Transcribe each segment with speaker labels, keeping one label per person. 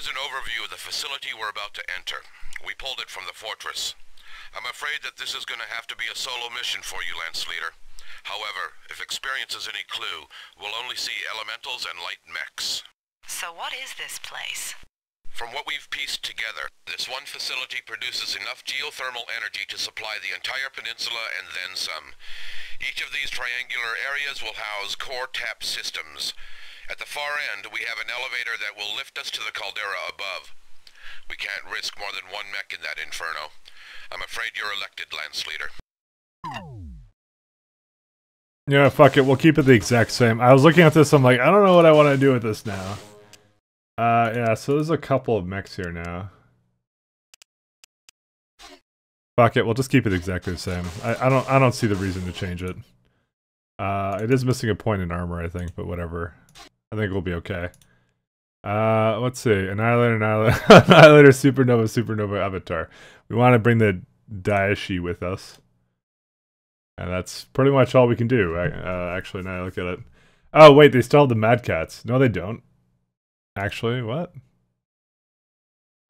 Speaker 1: Here's an overview of the facility we're about to enter. We pulled it from the fortress. I'm afraid that this is going to have to be a solo mission for you, Lance Leader. However, if experience is any clue, we'll only see elementals and light mechs.
Speaker 2: So what is this place?
Speaker 1: From what we've pieced together, this one facility produces enough geothermal energy to supply the entire peninsula and then some. Each of these triangular areas will house core tap systems. At the far end, we have an elevator that will lift us to the caldera above. We can't risk more than one mech in that inferno. I'm afraid you're elected, Lance Leader.
Speaker 3: Yeah, fuck it. We'll keep it the exact same. I was looking at this. I'm like, I don't know what I want to do with this now. Uh, yeah. So there's a couple of mechs here now. Fuck it. We'll just keep it exactly the same. I, I don't. I don't see the reason to change it. Uh, it is missing a point in armor, I think, but whatever. I think we'll be okay. Uh, let's see. Annihilator, Annihilator, Supernova, Supernova, Avatar. We want to bring the Daishi with us. And that's pretty much all we can do, uh, actually, now I look at it. Oh, wait, they still have the Mad Cats. No, they don't. Actually, what?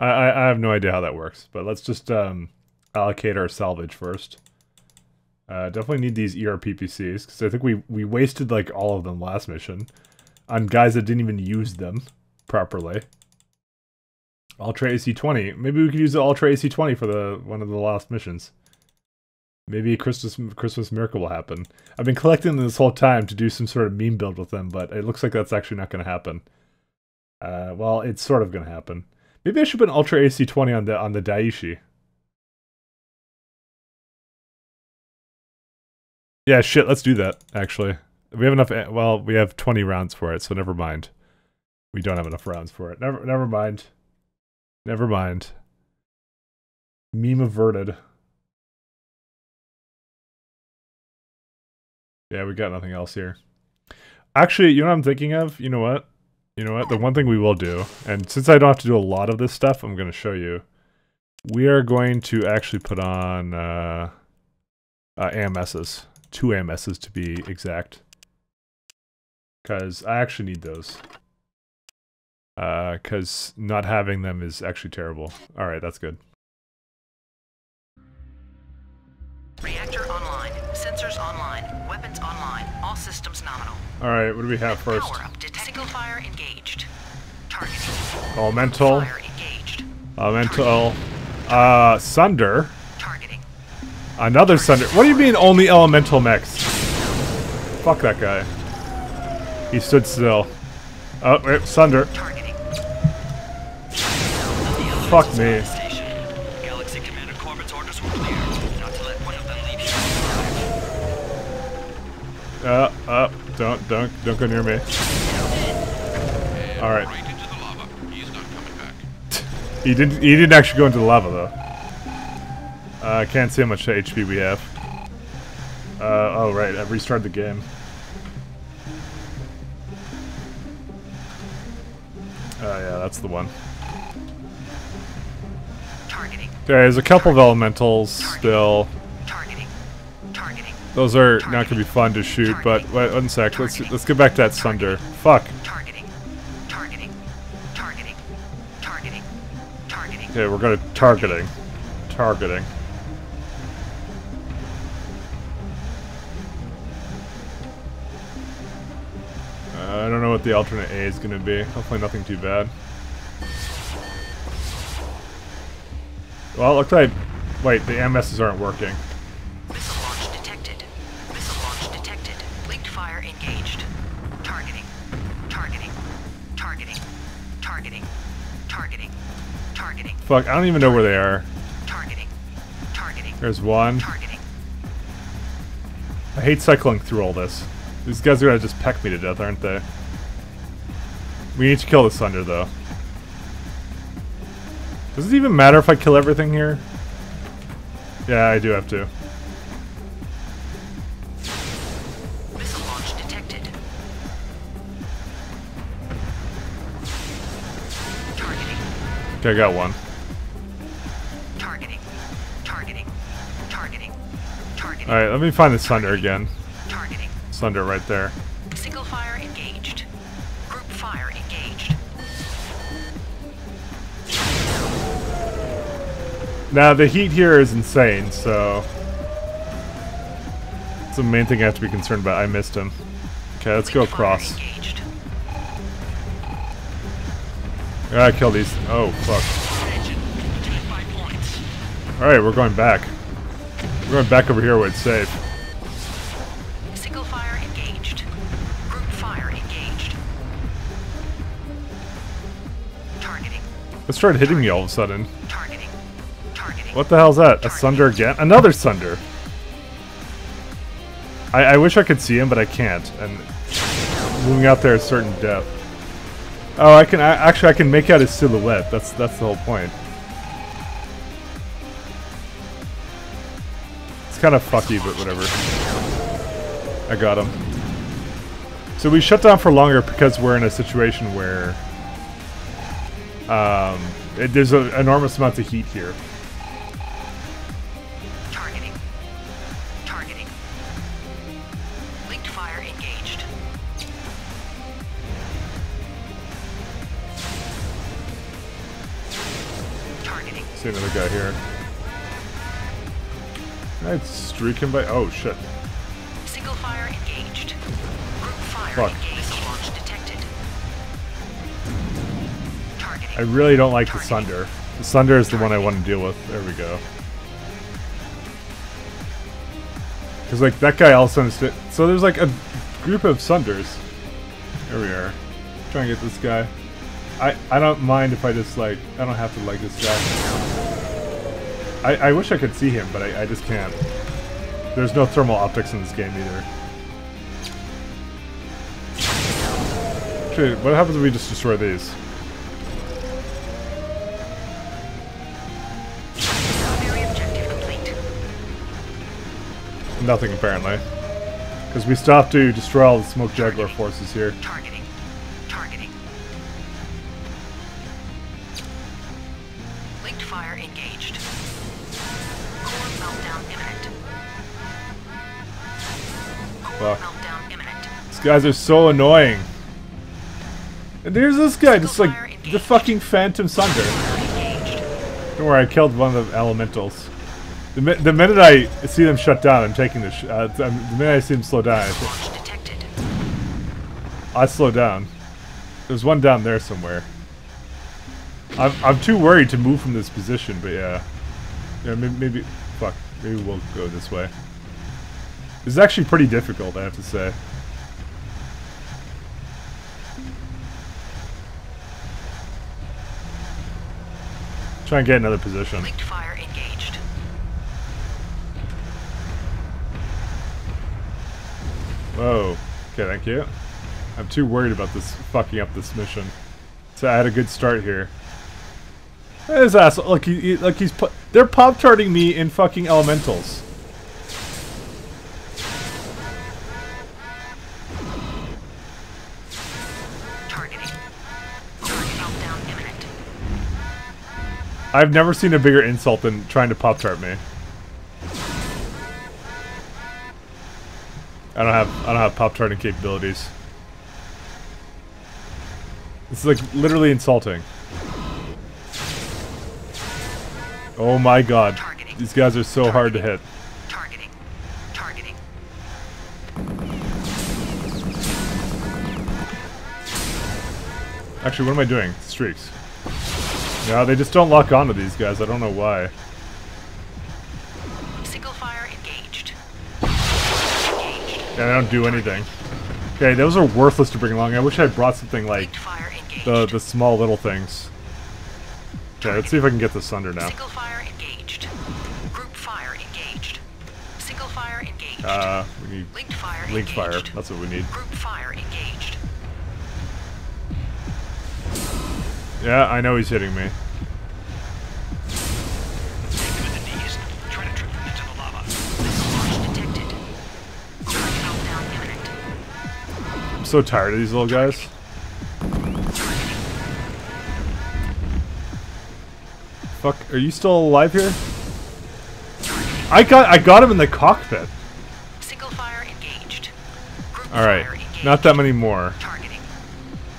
Speaker 3: I, I, I have no idea how that works, but let's just um, allocate our salvage first. Uh, definitely need these ERPPCs, because I think we, we wasted, like, all of them last mission on guys that didn't even use them properly. Ultra AC-20. Maybe we could use the Ultra AC-20 for the one of the last missions. Maybe a Christmas Christmas miracle will happen. I've been collecting them this whole time to do some sort of meme build with them, but it looks like that's actually not going to happen. Uh, well, it's sort of going to happen. Maybe I should put an Ultra AC-20 on the on the Daishi. Yeah, shit, let's do that, actually. We have enough, well, we have 20 rounds for it, so never mind. We don't have enough rounds for it. Never, never mind. Never mind. Meme averted. Yeah, we got nothing else here. Actually, you know what I'm thinking of? You know what? You know what? The one thing we will do, and since I don't have to do a lot of this stuff, I'm going to show you. We are going to actually put on uh, uh, AMSs. Two AMSs to be exact. Because I actually need those. Because uh, not having them is actually terrible. Alright, that's good.
Speaker 2: Reactor online. Sensors online. Weapons online. All systems nominal.
Speaker 3: Alright, what do we have first?
Speaker 2: Power up. Single fire engaged. Targeting.
Speaker 3: Elemental.
Speaker 2: Fire engaged.
Speaker 3: Elemental. Uh, Sunder.
Speaker 2: Targeting.
Speaker 3: Another Sunder. What do you mean only elemental mechs? Fuck that guy. He stood still. Oh, wait, Sunder. Fuck me. Uh, uh, don't, don't, don't go near me. All right. He didn't, he didn't actually go into the lava though. Uh, I can't see how much HP we have. Uh, oh right, I restarted the game. That's the one.
Speaker 2: Targeting.
Speaker 3: Okay, there's a couple of elementals still.
Speaker 2: Targeting. Targeting.
Speaker 3: Those are not gonna be fun to shoot, but wait one sec. Let's let's get back to that Sunder. Fuck.
Speaker 2: Targeting. Targeting. Targeting. Targeting. Targeting.
Speaker 3: Okay, we're going to targeting. Targeting. I don't know what the alternate A is going to be. Hopefully nothing too bad. Well, it looks like... Wait, the MSs aren't working.
Speaker 2: Missile launch detected. Missile launch detected. Linked fire engaged. Targeting. Targeting. Targeting. Targeting. Targeting. Targeting.
Speaker 3: Fuck, I don't even know where they are.
Speaker 2: Targeting. Targeting.
Speaker 3: There's one.
Speaker 2: Targeting.
Speaker 3: I hate cycling through all this. These guys are gonna just peck me to death, aren't they? We need to kill the Sunder, though. Does it even matter if I kill everything here? Yeah, I do have to.
Speaker 2: Missile launch detected. Targeting.
Speaker 3: Okay, I got one.
Speaker 2: Targeting. Targeting. Targeting. Targeting.
Speaker 3: Alright, let me find the Sunder again. Sunder right there.
Speaker 2: Single fire engaged. Group fire engaged.
Speaker 3: Now the heat here is insane, so it's the main thing I have to be concerned about. I missed him. Okay, let's go across.
Speaker 2: Ah,
Speaker 3: I kill these. Oh, fuck. Alright, we're going back. We're going back over here where it's safe. Started hitting me all of a sudden.
Speaker 2: Targeting. Targeting.
Speaker 3: What the hell's that? A Sunder again? Another Sunder! I, I wish I could see him, but I can't. And moving out there is certain depth. Oh, I can I, actually I can make out his silhouette. That's that's the whole point. It's kind of fucky, but whatever. I got him. So we shut down for longer because we're in a situation where um, it, there's an enormous amount of heat here.
Speaker 2: Targeting. Targeting. Linked fire engaged. Targeting.
Speaker 3: See another guy here. Can I streak him by? Oh shit!
Speaker 2: Single fire engaged. Group fire
Speaker 3: Fuck.
Speaker 2: engaged.
Speaker 3: I really don't like the Sunder. The Sunder is the one I want to deal with. There we go. Because like that guy also understood. So there's like a group of Sunders. There we are. Trying to get this guy. I I don't mind if I just like I don't have to like this guy. I I wish I could see him, but I I just can't. There's no thermal optics in this game either. What happens if we just destroy these? Nothing apparently. Because we still have to destroy all the smoke Jaguar forces here.
Speaker 2: Targeting. Targeting. Linked fire engaged. Core meltdown imminent. Core
Speaker 3: Fuck.
Speaker 2: meltdown imminent.
Speaker 3: These guys are so annoying. And there's this guy, just like the fucking Phantom Sunder. Don't worry, I killed one of the elementals. The, mi- the minute I see them shut down, I'm taking the. Sh- uh, the minute I see them slow down, I. I slow down. There's one down there somewhere. I'm I'm too worried to move from this position, but yeah, yeah maybe, maybe fuck, maybe we'll go this way. This is actually pretty difficult, I have to say. Try and get another position.
Speaker 2: Linked fire engaged.
Speaker 3: Whoa. Okay, thank you. I'm too worried about this fucking up this mission. So I had a good start here. His ass, look, he, he, look, he's put. They're pop tarting me in fucking elementals.
Speaker 2: Targeting. Core meltdown imminent.
Speaker 3: I've never seen a bigger insult than trying to pop tart me. I don't have I don't have pop tarting capabilities. It's like literally insulting. Oh my god.
Speaker 2: Targeting.
Speaker 3: These guys are so hard to hit.
Speaker 2: Targeting. Targeting.
Speaker 3: Actually, what am I doing? Streaks. No, they just don't lock onto these guys. I don't know why. Yeah, they don't do anything. Okay, those are worthless to bring along. I wish I brought something like
Speaker 2: Linked
Speaker 3: the the small little things. Okay, let's see if I can get this under now.
Speaker 2: Single fire engaged. Group fire engaged. Single fire engaged.
Speaker 3: Uh, we need
Speaker 2: Linked fire
Speaker 3: link fire. That's what we need.
Speaker 2: Group fire engaged.
Speaker 3: Yeah, I know he's hitting me. So tired of these little guys. Fuck, are you still alive here? I got I got him in the cockpit.
Speaker 2: Single fire engaged.
Speaker 3: All right,
Speaker 2: engaged.
Speaker 3: not that many more.
Speaker 2: Targeting.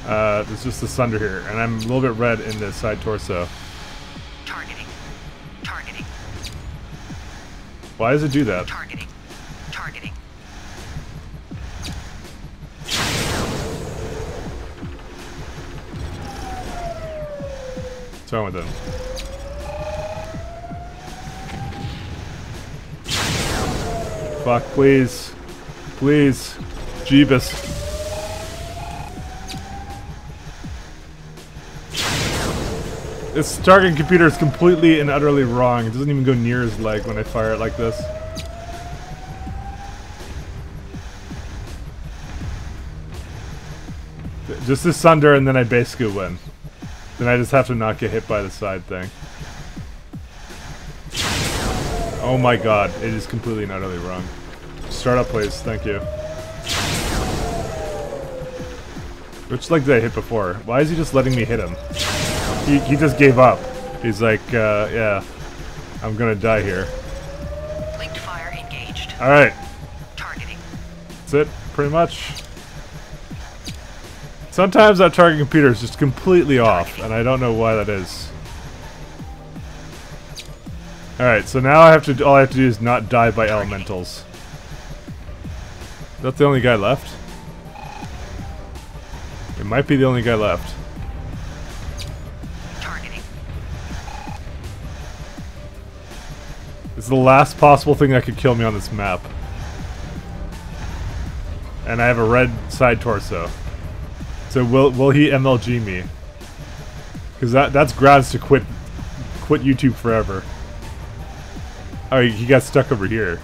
Speaker 3: Uh, there's just the Sunder here, and I'm a little bit red in the side torso.
Speaker 2: Targeting. Targeting.
Speaker 3: Why does it do that?
Speaker 2: Targeting. Targeting.
Speaker 3: What's with it? Fuck, please. Please. Jeebus. This target computer is completely and utterly wrong. It doesn't even go near his leg when I fire it like this. Just this sunder and then I basically win. Then I just have to not get hit by the side thing. Oh my god, it is completely and utterly wrong. Start up please, thank you. Which leg did I hit before? Why is he just letting me hit him? He, he just gave up. He's like, uh, yeah, I'm gonna die here.
Speaker 2: Linked fire engaged.
Speaker 3: Alright,
Speaker 2: Targeting.
Speaker 3: that's it, pretty much. Sometimes that target computer is just completely off, and I don't know why that is. Alright, so now I have to, all I have to do is not die by elementals. Is that the only guy left? It might be the only guy left.
Speaker 2: Targeting.
Speaker 3: Is the last possible thing that could kill me on this map. And I have a red side torso. So will will he MLG me? Because that that's grounds to quit quit YouTube forever. Oh, he got stuck over here.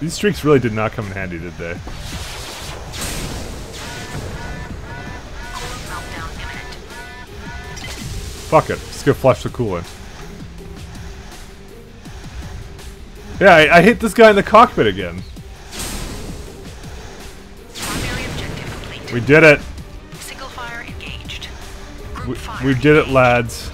Speaker 3: These streaks really did not come in handy, did they? Fuck it. Just go flush the coolant. Yeah, I, I hit this guy in the cockpit again. We did it.
Speaker 2: Single fire engaged. Group
Speaker 3: We,
Speaker 2: fire
Speaker 3: we did it, lads.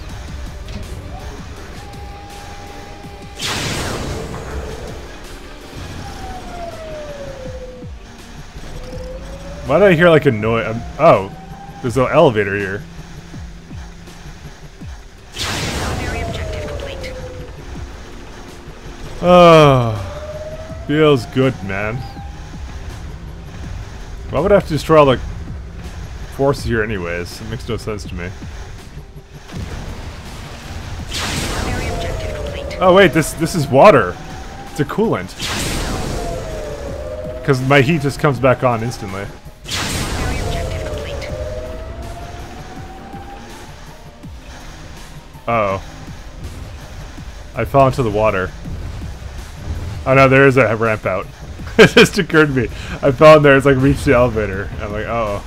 Speaker 3: Why did I hear like a noise? Um, oh, there's an elevator here.
Speaker 2: Primary objective complete.
Speaker 3: Oh, feels good, man. Why would I have to destroy all the forces here anyways? It makes no sense to me.
Speaker 2: Primary objective complete.
Speaker 3: Oh wait, this this is water. It's a coolant. Because my heat just comes back on instantly.
Speaker 2: Primary objective complete.
Speaker 3: Uh oh. I fell into the water. Oh no, there is a ramp out. it just occurred to me. I fell in there, it's like reached the elevator. I'm like, uh oh.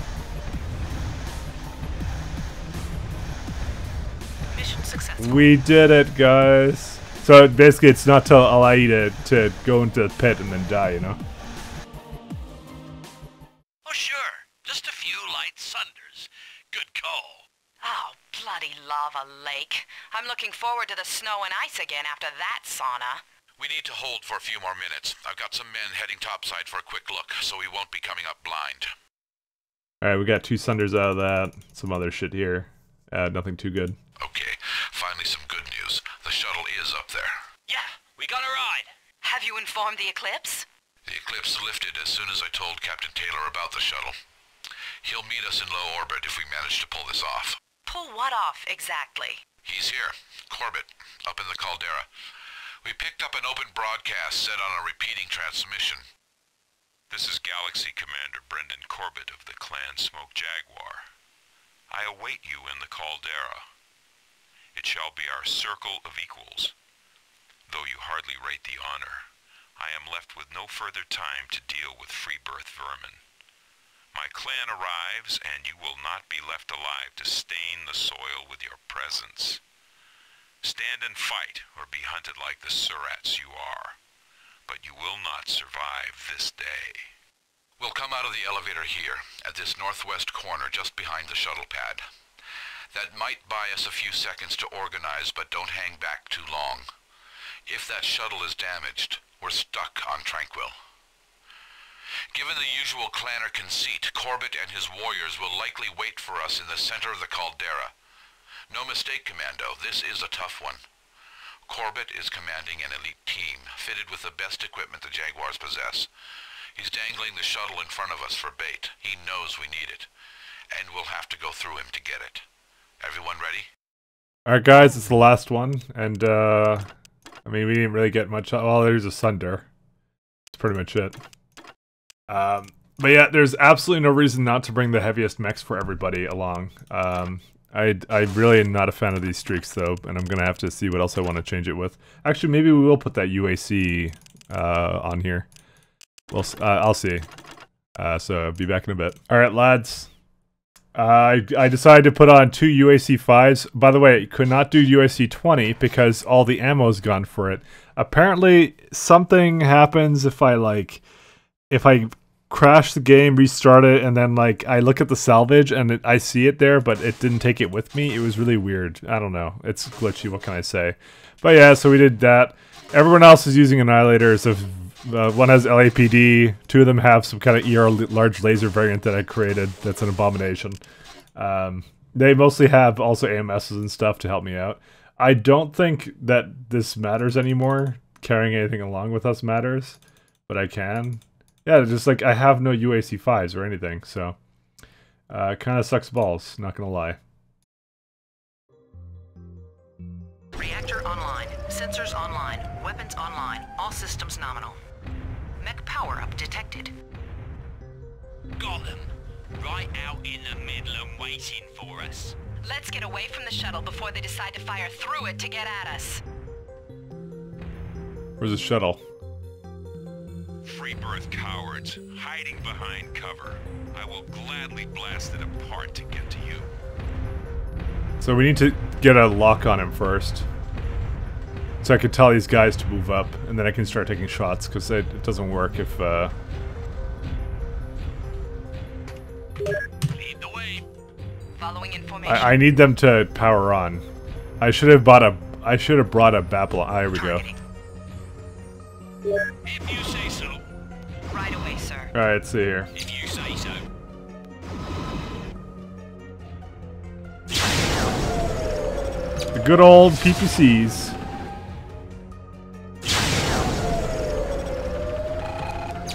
Speaker 3: We did it, guys. So basically, it's not to allow you to, to go into the pit and then die, you know?
Speaker 4: Oh, sure. Just a few light sunders. Good call.
Speaker 2: Oh, bloody lava lake. I'm looking forward to the snow and ice again after that sauna.
Speaker 1: We need to hold for a few more minutes. I've got some men heading topside for a quick look, so we won't be coming up blind.
Speaker 3: Alright, we got two Sunders out of that. Some other shit here. Uh, nothing too good.
Speaker 1: Okay, finally some good news. The shuttle is up there.
Speaker 4: Yeah, we got a ride.
Speaker 2: Informed the Eclipse?
Speaker 1: The Eclipse lifted as soon as I told Captain Taylor about the shuttle. He'll meet us in low orbit if we manage to pull this off.
Speaker 2: Pull what off, exactly?
Speaker 1: He's here, Corbett, up in the caldera. We picked up an open broadcast set on a repeating transmission.
Speaker 5: This is Galaxy Commander Brendan Corbett of the Clan Smoke Jaguar. I await you in the caldera. It shall be our circle of equals. Though you hardly rate the honor, I am left with no further time to deal with free birth vermin. My clan arrives, and you will not be left alive to stain the soil with your presence. Stand and fight, or be hunted like the surats you are. But you will not survive this day.
Speaker 1: We'll come out of the elevator here, at this northwest corner just behind the shuttle pad. That might buy us a few seconds to organize, but don't hang back too long. If that shuttle is damaged, we're stuck on Tranquil. Given the usual clanner conceit, Corbett and his warriors will likely wait for us in the center of the caldera. No mistake, Commando, this is a tough one.
Speaker 6: Corbett is commanding an elite team, fitted with the best equipment the Jaguars possess. He's dangling the shuttle in front of us for bait. He knows we need it. And we'll have to go through him to get it. Everyone ready?
Speaker 3: Alright guys, it's the last one, and uh I mean we didn't really get much well there's a Sunder. That's pretty much it. Um but yeah, there's absolutely no reason not to bring the heaviest mechs for everybody along. Um I I really am not a fan of these streaks though, and I'm gonna have to see what else I want to change it with. Actually, maybe we will put that UAC uh, on here. Well, uh, I'll see. Uh, so be back in a bit. All right, lads. I, I decided to put on two UAC 5s. By the way, could not do UAC 20 because all the ammo's gone for it. Apparently, something happens if I like if I crash the game, restart it, and then like I look at the salvage and it, I see it there, but it didn't take it with me. It was really weird. I don't know. It's glitchy. What can I say? But yeah, so we did that. Everyone else is using annihilators. Of uh, one has LAPD. Two of them have some kind of ER large laser variant that I created. That's an abomination. Um, they mostly have also AMSs and stuff to help me out. I don't think that this matters anymore. Carrying anything along with us matters, but I can. Yeah, just like I have no UAC fives or anything, so uh, kind of sucks balls. Not gonna lie.
Speaker 2: Reactor online. Sensors online. Weapons online. All systems nominal. Mech power-up detected.
Speaker 4: Got them. Right out in the middle and waiting for us.
Speaker 7: Let's get away from the shuttle before they decide to fire through it to get at us.
Speaker 3: Where's the shuttle?
Speaker 5: Free birth cowards, hiding behind cover. I will gladly blast it apart to get to you.
Speaker 3: So we need to get a lock on him first. So I could tell these guys to move up, and then I can start taking shots, because it, it doesn't work if, uh...
Speaker 4: Lead the way.
Speaker 7: Following information.
Speaker 3: I, I need them to power on. I should have bought a... I should have brought a Babylon... Ah, here we go.
Speaker 4: If you say so.
Speaker 7: Right away, sir.
Speaker 3: Alright, let's see here.
Speaker 4: If you say so.
Speaker 3: The good old PPCs.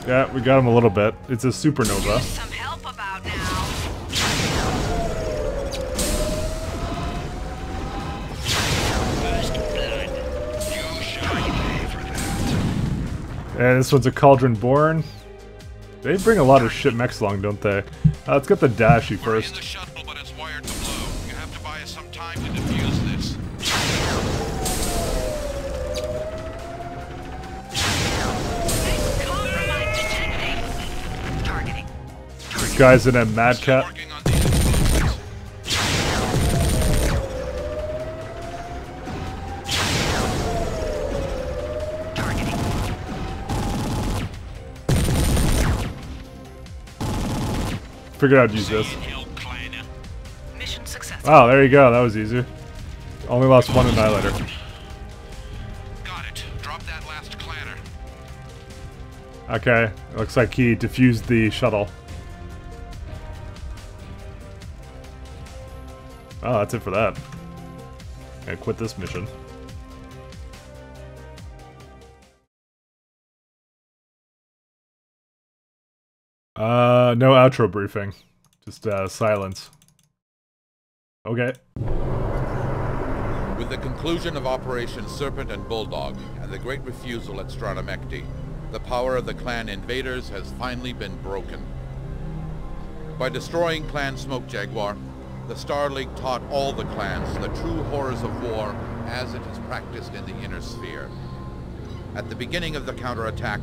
Speaker 3: Yeah, we got him a little bit. It's a supernova.
Speaker 7: Some help about now.
Speaker 4: First blood.
Speaker 6: You for that.
Speaker 3: And this one's a Cauldron Born. They bring a lot of shit mechs along, don't they? Uh, let's get the Daishi
Speaker 6: We're in the
Speaker 3: first. Guy's in a madcap.
Speaker 6: Still
Speaker 3: Cat.
Speaker 6: working on these explosives.
Speaker 2: Targeting.
Speaker 3: Figured out to use this.
Speaker 4: Saying help, Kleiner.
Speaker 2: Mission successful.
Speaker 3: Oh, there you go. That was easy. Only lost one Annihilator.
Speaker 6: Got it. Drop that last clanner.
Speaker 3: Okay, looks like he defused the shuttle. Oh, that's it for that. I quit this mission. Uh, no outro briefing. Just, uh, silence. Okay.
Speaker 1: With the conclusion of Operation Serpent and Bulldog and the great refusal at Strana Mechty, the power of the clan invaders has finally been broken. By destroying Clan Smoke Jaguar, the Star League taught all the clans the true horrors of war as it is practiced in the inner sphere. At the beginning of the counterattack,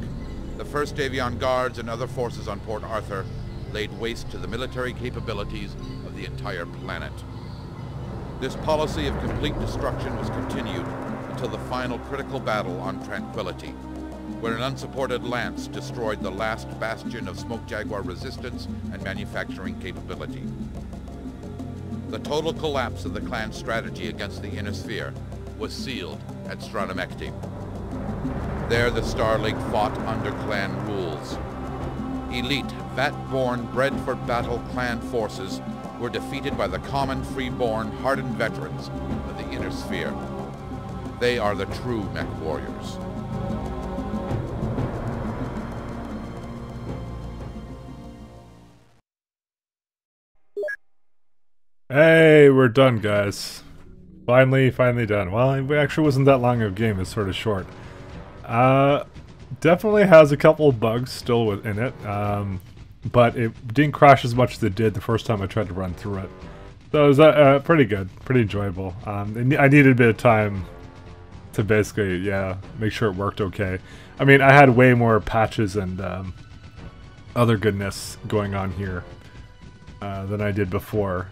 Speaker 1: the 1st Davion Guards and other forces on Port Arthur laid waste to the military capabilities of the entire planet. This policy of complete destruction was continued until the final critical battle on Tranquility, where an unsupported lance destroyed the last bastion of Smoke Jaguar resistance and manufacturing capability. The total collapse of the clan's strategy against the Inner Sphere was sealed at Strana Mechty. There the Star League fought under clan rules. Elite, vat-born, bred-for-battle clan forces were defeated by the common, free-born, hardened veterans of the Inner Sphere.
Speaker 8: They are the true mech warriors.
Speaker 3: Hey, we're done, guys. Finally, finally done. Well, it actually wasn't that long of a game. It's sort of short. Uh, definitely has a couple of bugs still within it, um, but it didn't crash as much as it did the first time I tried to run through it. So it was uh, pretty good, pretty enjoyable. Um, I needed a bit of time to basically, yeah, make sure it worked okay. I mean, I had way more patches and um, other goodness going on here uh, than I did before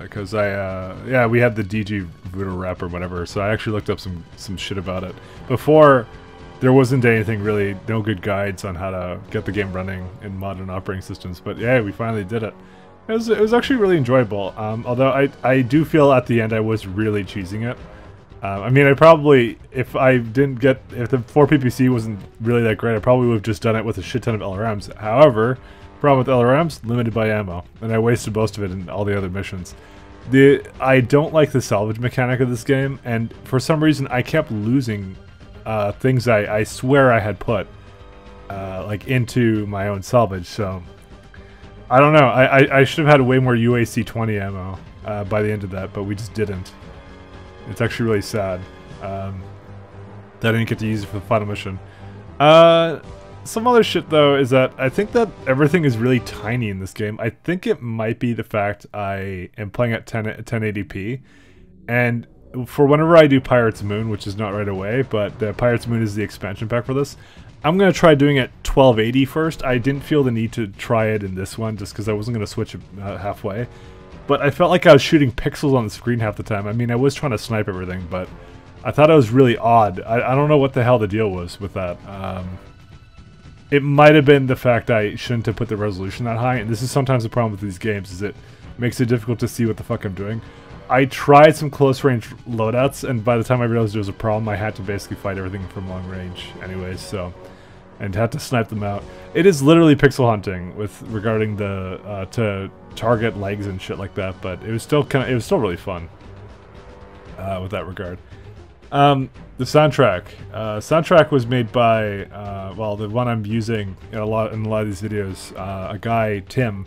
Speaker 3: because uh, I uh, yeah we had the DG Voodoo rep or whatever, so I actually looked up some some shit about it before. There wasn't anything really, no good guides on how to get the game running in modern operating systems. But yeah, we finally did it. It was it was actually really enjoyable. Um, although I I do feel at the end I was really cheesing it. Um, I mean, I probably if I didn't get if the 4 PPC wasn't really that great, I probably would have just done it with a shit ton of LRMs. However, Problem with LRMs, limited by ammo, and I wasted most of it in all the other missions. The I don't like the salvage mechanic of this game, and for some reason I kept losing uh, things I, I swear I had put uh, like into my own salvage. So I don't know. I, I, I should have had way more UAC 20 ammo uh, by the end of that, but we just didn't. It's actually really sad um, that I didn't get to use it for the final mission. Uh, some other shit though is that I think that everything is really tiny in this game. I think it might be the fact I am playing at 10 1080p, and for whenever I do Pirates Moon, which is not right away, but the Pirates Moon is the expansion pack for this. I'm gonna try doing it 1280 first. I didn't feel the need to try it in this one just because I wasn't gonna switch it uh, halfway. But I felt like I was shooting pixels on the screen half the time. I mean, I was trying to snipe everything, but I thought it was really odd. I, I don't know what the hell the deal was with that. Um, it might have been the fact I shouldn't have put the resolution that high, and this is sometimes the problem with these games, is it makes it difficult to see what the fuck I'm doing. I tried some close range loadouts, and by the time I realized there was a problem, I had to basically fight everything from long range anyways, so... And had to snipe them out. It is literally pixel hunting with regarding the, uh, to target legs and shit like that, but it was still kind of, it was still really fun. Uh, with that regard. Um, the soundtrack. Uh, soundtrack was made by, uh, well, the one I'm using in a lot in a lot of these videos. Uh, a guy, Tim.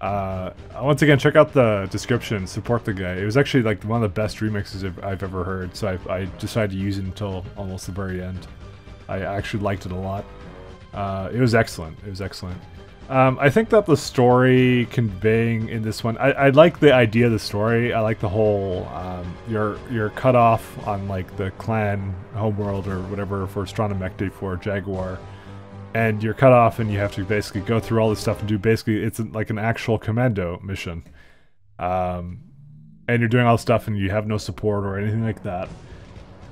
Speaker 3: Uh, once again, check out the description. Support the guy. It was actually like one of the best remixes I've, I've ever heard. So I, I, decided to use it until almost the very end. I actually liked it a lot. Uh, it was excellent. It was excellent. Um, I think that the story conveying in this one, I, I, like the idea of the story. I like the whole um, you're you're cut off on like the clan homeworld or whatever for Strana Mechty for Jaguar, and you're cut off and you have to basically go through all this stuff and do basically it's like an actual commando mission, um, and you're doing all this stuff and you have no support or anything like that.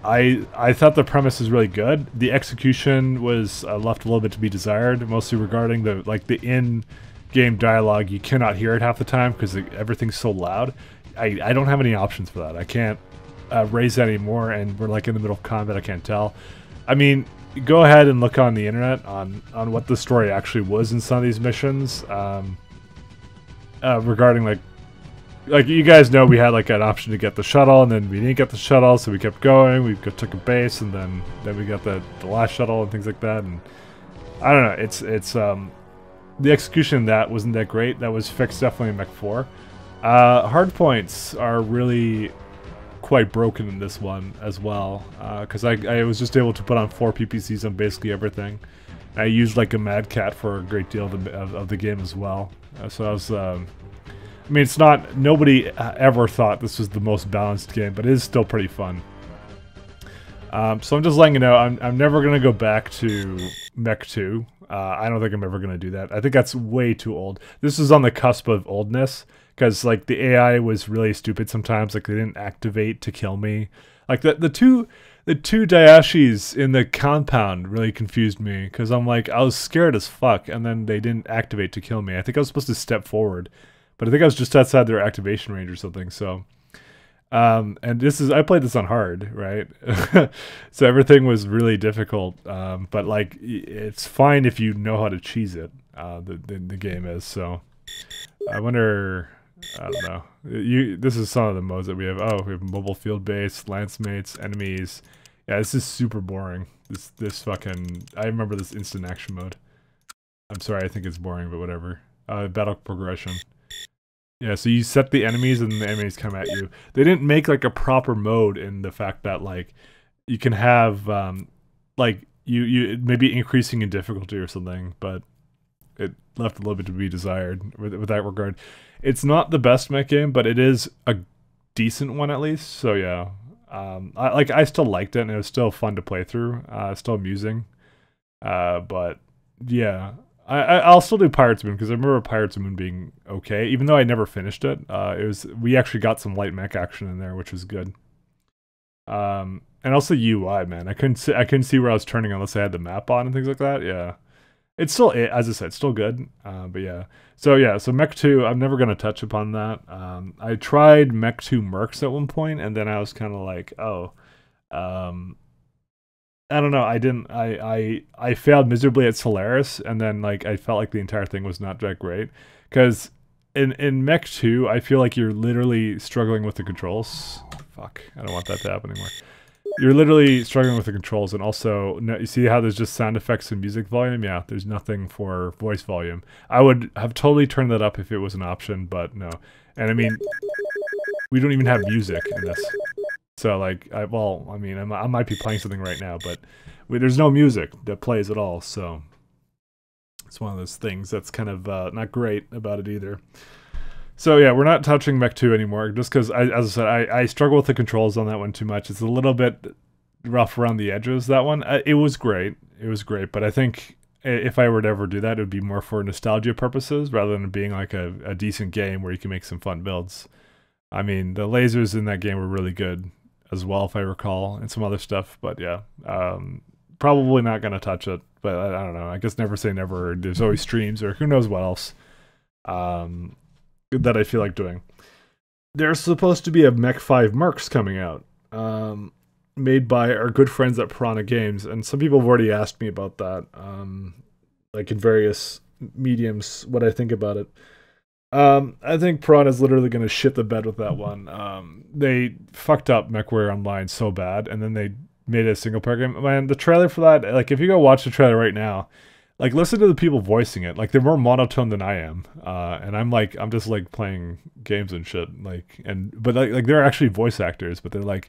Speaker 3: I I thought the premise is really good. The execution was uh, left a little bit to be desired, mostly regarding the like the in-game dialogue. You cannot hear it half the time because everything's so loud. I I don't have any options for that. I can't uh, raise that anymore, and we're like in the middle of combat. I can't tell. I mean, go ahead and look on the internet on on what the story actually was in some of these missions um, uh, regarding like like you guys know, we had like an option to get the shuttle, and then we didn't get the shuttle, so we kept going. We took a base, and then then we got the, the last shuttle and things like that. And I don't know. It's it's um the execution that wasn't that great. That was fixed definitely in Mech 4. Uh, hard points are really quite broken in this one as well, because uh, I I was just able to put on four PPCs on basically everything. I used like a Mad Cat for a great deal of the, of, of the game as well. Uh, so I was um, I mean, it's not, nobody ever thought this was the most balanced game, but it is still pretty fun. Um, so I'm just letting you know, I'm, I'm never going to go back to Mech 2. Uh, I don't think I'm ever going to do that. I think that's way too old. This is on the cusp of oldness, because, like, the AI was really stupid sometimes. Like, they didn't activate to kill me. Like, the, the two... The two Daishis in the compound really confused me because I'm like I was scared as fuck, and then they didn't activate to kill me. I think I was supposed to step forward, but I think I was just outside their activation range or something. So, um, and this is I played this on hard, right? so everything was really difficult. Um, but like it's fine if you know how to cheese it. Uh, the, the game is so. I wonder. I don't know. You. This is some of the modes that we have. Oh, we have mobile field base, lance mates, enemies, Yeah, this is super boring. This this fucking I remember this instant action mode. I'm sorry, I think it's boring, but whatever. Uh, battle progression. Yeah, so you set the enemies and the enemies come at you. They didn't make like a proper mode in the fact that like you can have um like you you maybe increasing in difficulty or something, but it left a little bit to be desired with, with that regard. It's not the best mech game, but it is a decent one at least. So yeah, um, I like I still liked it and it was still fun to play through. Uh, still amusing. Uh, but yeah, I, will still do Pirates Moon because I remember Pirates Moon being okay, even though I never finished it. Uh, it was we actually got some light mech action in there, which was good. Um, and also UI, man, I couldn't see I couldn't see where I was turning unless I had the map on and things like that. Yeah, it's still as I said, still good. Uh, but yeah, so yeah, so Mech Two, I'm never gonna touch upon that. Um, I tried Mech Two Mercs at one point, and then I was kind of like, oh, um, I don't know. I didn't. I I I failed miserably at Solaris, and then like I felt like the entire thing was not that great because in in Mech Two, I feel like you're literally struggling with the controls. Fuck, I don't want that to happen anymore. You're literally struggling with the controls, and also no, you see how there's just sound effects and music volume. Yeah, there's nothing for voice volume. I would have totally turned that up if it was an option, but no. And I mean, we don't even have music in this. So like, I, well, I mean, I'm, i might be playing something right now, but we, there's no music that plays at all. So it's one of those things that's kind of uh, not great about it either. So yeah, we're not touching Mech 2 anymore, just because, as I said, I, I struggle with the controls on that one too much. It's a little bit rough around the edges. That one, it was great, it was great, but I think if I were to ever do that, it would be more for nostalgia purposes rather than being like a, a decent game where you can make some fun builds. I mean, the lasers in that game were really good as well, if I recall, and some other stuff. But yeah, um, probably not gonna touch it. But I, I, don't know. I guess never say never. There's always streams, or who knows what else um, that I feel like doing. There's supposed to be a Mech Five Mercs coming out, um, made by our good friends at Piranha Games, and some people have already asked me about that, um, like in various mediums, what I think about it. Um, I think Prawn is literally going to shit the bed with that one. Um, they fucked up MechWarrior Online so bad, and then they made a single player game. Man, the trailer for that, like, if you go watch the trailer right now, like, listen to the people voicing it. Like, they're more monotone than I am. Uh, and I'm like, I'm just like playing games and shit. Like, and but like, like they're actually voice actors, but they're like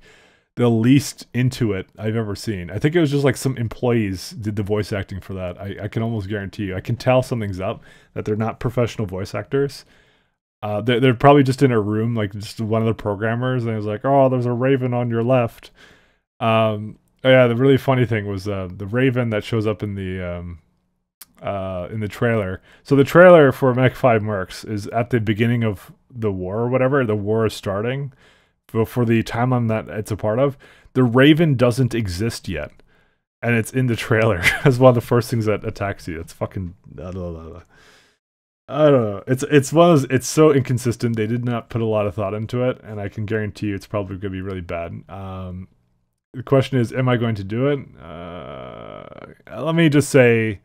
Speaker 3: the least into it I've ever seen. I think it was just like some employees did the voice acting for that. I, I can almost guarantee you. I can tell something's up that they're not professional voice actors. Uh, they're, they're probably just in a room, like just one of the programmers, and it was like, oh, there's a raven on your left. Um, oh yeah, the really funny thing was uh, the raven that shows up in the um, uh, in the trailer. So the trailer for Mech Five Mercs is at the beginning of the war or whatever. The war is starting for, the timeline that it's a part of, the Raven doesn't exist yet, and it's in the trailer as one of the first things that attacks you. It's fucking. Blah, blah, blah, I don't know. It's it's one of those, it's so inconsistent. They did not put a lot of thought into it, and I can guarantee you it's probably going to be really bad. Um, the question is, am I going to do it? Uh, let me just say,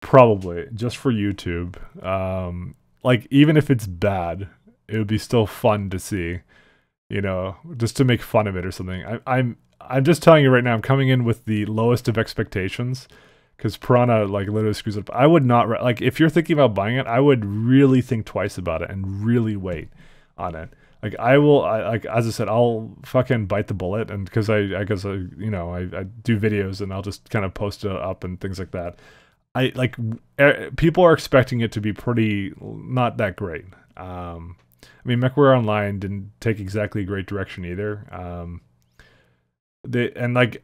Speaker 3: probably just for YouTube. Um, like even if it's bad, it would be still fun to see you know, just to make fun of it or something. I, I'm I'm just telling you right now. I'm coming in with the lowest of expectations because Piranha like literally screws up. I would not like if you're thinking about buying it. I would really think twice about it and really wait on it. Like I will, I, like as I said, I'll fucking bite the bullet, and because I, I guess I, you know, I, I do videos and I'll just kind of post it up and things like that. I like people are expecting it to be pretty not that great. Um, I mean, MechWarrior Online didn't take exactly a great direction either. Um, they and like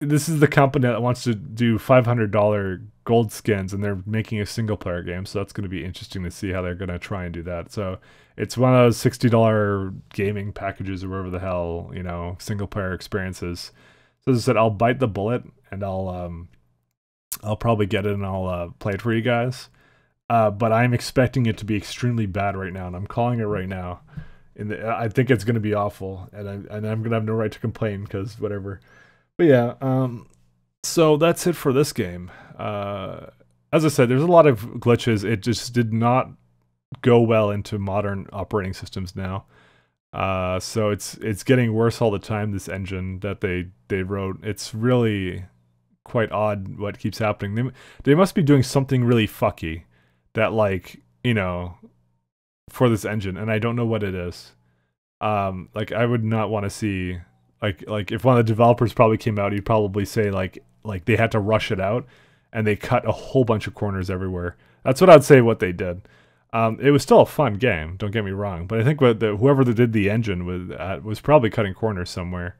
Speaker 3: this is the company that wants to do five hundred dollar gold skins, and they're making a single player game. So that's going to be interesting to see how they're going to try and do that. So it's one of those sixty dollar gaming packages or whatever the hell you know single player experiences. So as I said, I'll bite the bullet and I'll um, I'll probably get it and I'll uh, play it for you guys. Uh, but I'm expecting it to be extremely bad right now, and I'm calling it right now. And I think it's going to be awful, and I and I'm going to have no right to complain because whatever. But yeah, um, so that's it for this game. Uh, as I said, there's a lot of glitches. It just did not go well into modern operating systems now. Uh, so it's it's getting worse all the time. This engine that they they wrote, it's really quite odd what keeps happening. They they must be doing something really fucky that like you know for this engine, and I don't know what it is. Um, like I would not want to see like like if one of the developers probably came out, he'd probably say like like they had to rush it out and they cut a whole bunch of corners everywhere. That's what I'd say what they did. Um, it was still a fun game. Don't get me wrong, but I think what the, whoever that did the engine was uh, was probably cutting corners somewhere.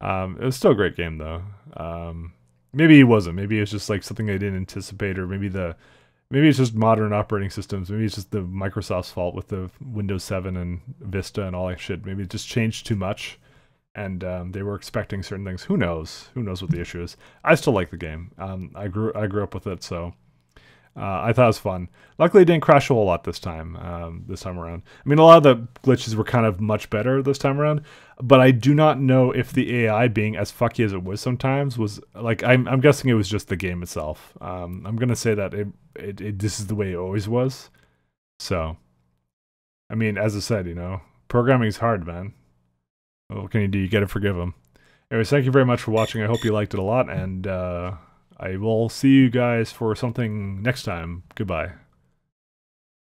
Speaker 3: Um, it was still a great game though. Um, maybe it wasn't. Maybe it's just like something I didn't anticipate, or maybe the maybe it's just modern operating systems. Maybe it's just the Microsoft's fault with the Windows 7 and Vista and all that shit. Maybe it just changed too much, and um, they were expecting certain things. Who knows? Who knows what the issue is? I still like the game. Um, I grew I grew up with it, so uh, I thought it was fun. Luckily, it didn't crash a whole lot this time. Um, this time around, I mean, a lot of the glitches were kind of much better this time around. But I do not know if the AI being as fucky as it was sometimes was like I'm. I'm guessing it was just the game itself. Um, I'm gonna say that it, it, it this is the way it always was. So, I mean, as I said, you know, programming is hard, man. What can you do? You gotta forgive them. Anyways, thank you very much for watching. I hope you liked it a lot, and uh, I will see you guys for something next time. Goodbye.